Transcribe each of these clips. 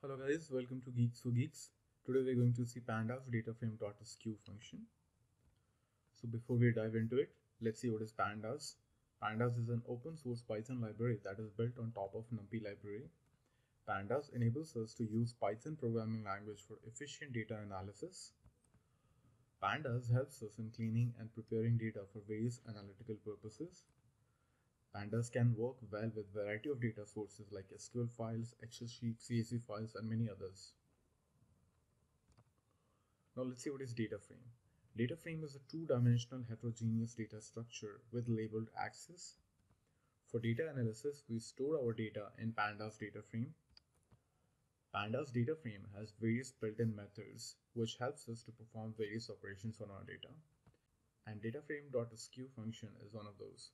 Hello guys, welcome to Geeks for Geeks. Today we're going to see pandas dataframe.skew function. So before we dive into it, let's see what is pandas. Pandas is an open source Python library that is built on top of NumPy library. Pandas enables us to use Python programming language for efficient data analysis. Pandas helps us in cleaning and preparing data for various analytical purposes. Pandas can work well with variety of data sources like SQL files, Excel sheets, CSV files, and many others. Now let's see what is data frame. Data frame is a two-dimensional heterogeneous data structure with labeled axes. For data analysis, we store our data in pandas data frame. Pandas data frame has various built-in methods which helps us to perform various operations on our data. And dataframe.skew function is one of those.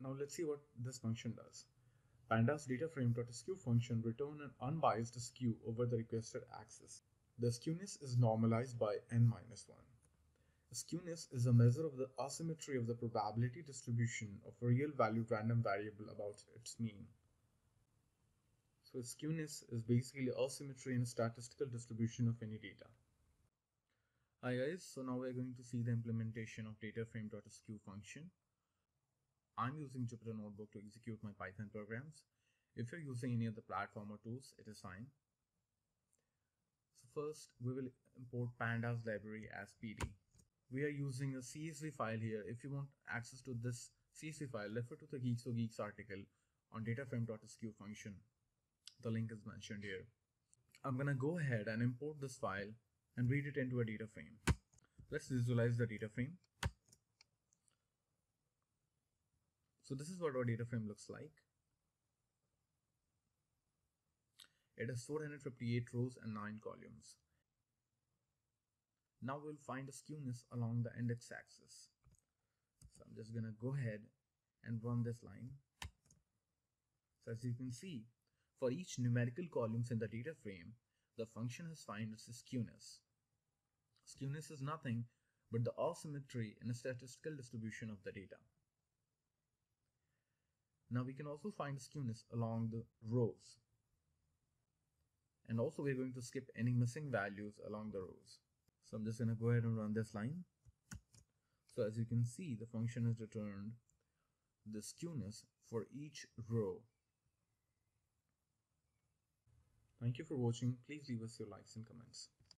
Now let's see what this function does. Pandas dataframe.skew function return an unbiased skew over the requested axis. The skewness is normalized by n-1. Skewness is a measure of the asymmetry of the probability distribution of a real valued random variable about its mean. So skewness is basically asymmetry in a statistical distribution of any data. Hi guys, so now we're going to see the implementation of dataframe.skew function. I'm using Jupyter Notebook to execute my Python programs. If you're using any of the platform or tools, it is fine. So first, we will import pandas library as PD. We are using a CSV file here. If you want access to this CSV file, refer to the Geeks for Geeks article on dataframe.skew function. The link is mentioned here. I'm gonna go ahead and import this file and read it into a data frame. Let's visualize the data frame. So this is what our data frame looks like. It has 458 rows and 9 columns. Now we'll find the skewness along the index axis. So I'm just going to go ahead and run this line. So as you can see, for each numerical columns in the data frame, the function has found its skewness. Skewness is nothing but the asymmetry in a statistical distribution of the data. Now we can also find skewness along the rows. And also we're going to skip any missing values along the rows. So I'm just going to go ahead and run this line. So as you can see, the function has returned the skewness for each row. Thank you for watching. Please leave us your likes and comments.